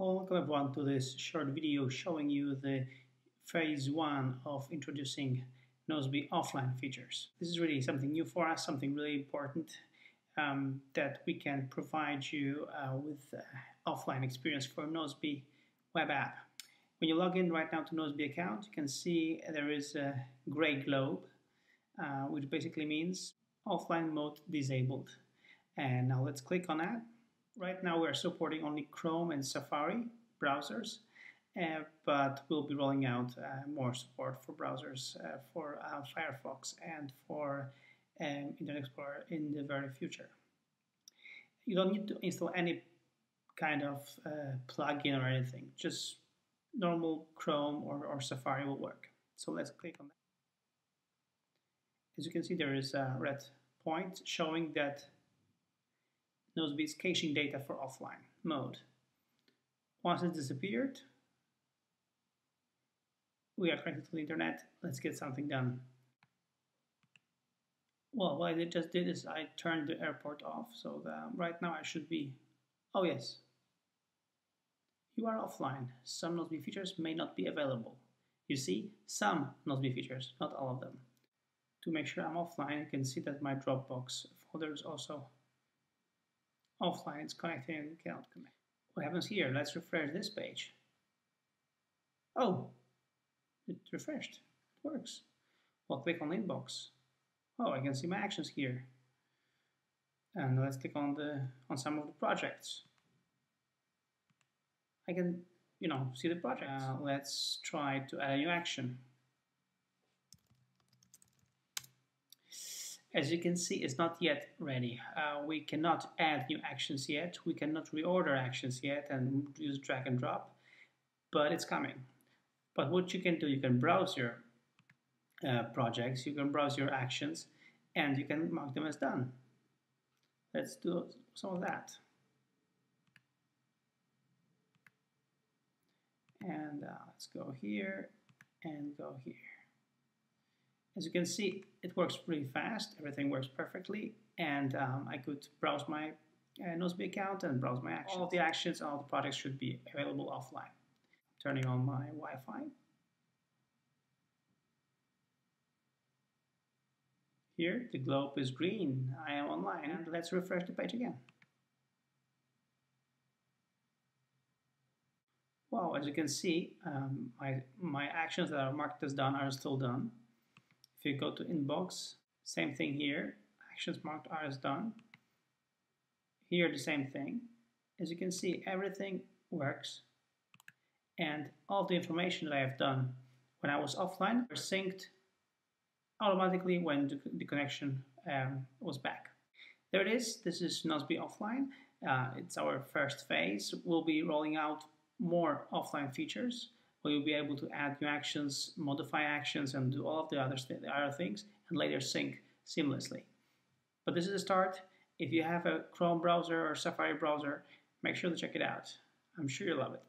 Hello, everyone to this short video showing you the phase one of introducing Nozbe offline features. This is really something new for us, something really important um, that we can provide you uh, with uh, offline experience for Nozbe web app. When you log in right now to Nozbe account, you can see there is a gray globe, uh, which basically means offline mode disabled. And now let's click on that. Right now we're supporting only Chrome and Safari browsers, uh, but we'll be rolling out uh, more support for browsers uh, for uh, Firefox and for um, Internet Explorer in the very future. You don't need to install any kind of plugin or anything, just normal Chrome or, or Safari will work. So let's click on that. As you can see, there is a red point showing that Nozbe is caching data for offline mode. Once it disappeared, we are connected to the internet. Let's get something done. Well, what I just did is I turned the airport off. So right now I should be, oh yes, you are offline. Some Nozbe features may not be available. You see, some Nozbe features, not all of them. To make sure I'm offline, you can see that my Dropbox folder is also offline. It's connecting and cannot connect. What happens here? Let's refresh this page. Oh, it refreshed. It works. Well, click on inbox. Oh, I can see my actions here. And let's click on the on some of the projects. I can, you know, see the project. Uh, let's try to add a new action. As you can see, it's not yet ready. Uh, we cannot add new actions yet. We cannot reorder actions yet and use drag and drop, but it's coming. But what you can do, you can browse your uh, projects, you can browse your actions, and you can mark them as done. Let's do some of that. And uh, let's go here and go here. As you can see, it works really fast. Everything works perfectly. And um, I could browse my uh, Nozbe account and browse my actions. All the actions, all the products should be available offline. Turning on my Wi-Fi. Here, the globe is green. I am online. And let's refresh the page again. Well, as you can see, um, my, my actions that are marked as done are still done. Go to inbox, same thing here. Actions marked are as done. Here the same thing. As you can see, everything works. And all the information that I have done when I was offline were synced automatically when the, connection um, was back. There it is. This is Nozbe offline. Uh, it's our first phase. We'll be rolling out more offline features where you'll be able to add new actions, modify actions, and do all of the other, the other things, and later sync seamlessly. But this is a start. If you have a Chrome browser or Safari browser, make sure to check it out. I'm sure you'll love it.